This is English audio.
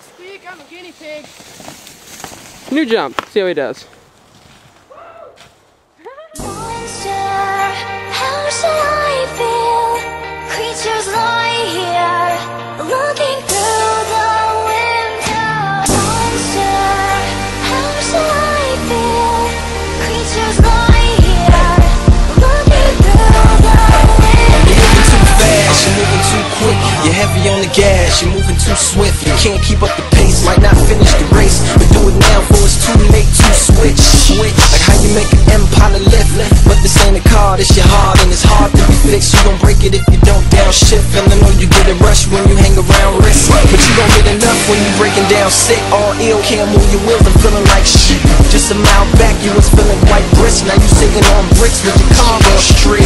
Speak, I'm a guinea pig. New jump. See how he does. The gas, you're moving too swift. You can't keep up the pace, might not finish the race. But do it now, for it's too late to switch. Switch, like how you make an empire lift. But this ain't a car, this your heart, and it's hard to be fixed. You gon' break it if you don't downshift. I know you get a rush when you hang around risks. But you don't get enough when you breaking down sick. All ill, can't move your wheels, I'm feeling like shit. Just a mile back, you was feeling quite brisk. Now you sitting on bricks with your car on straight.